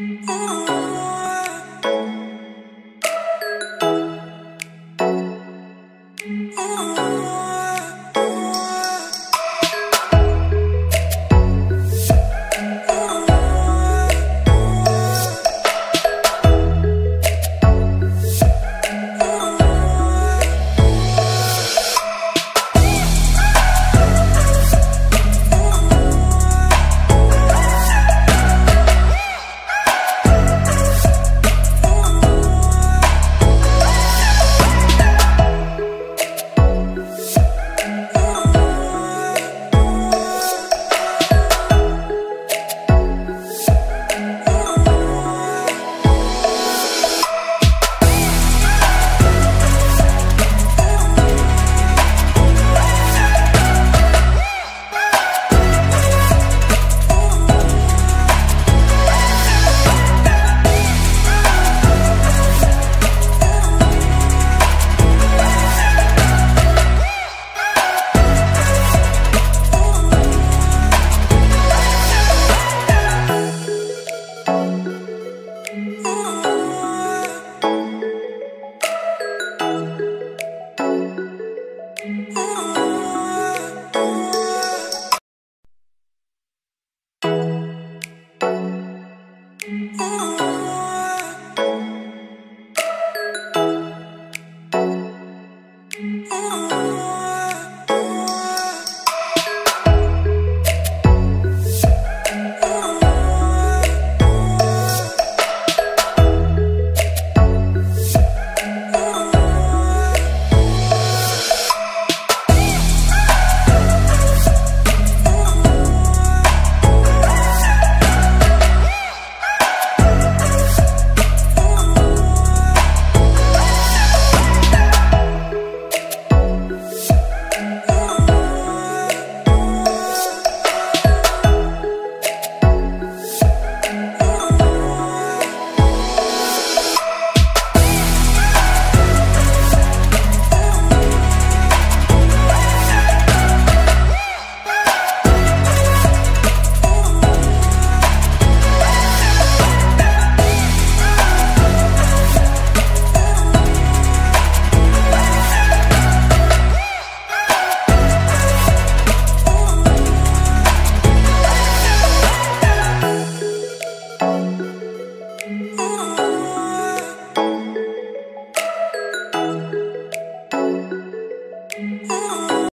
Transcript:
Oh. Oh.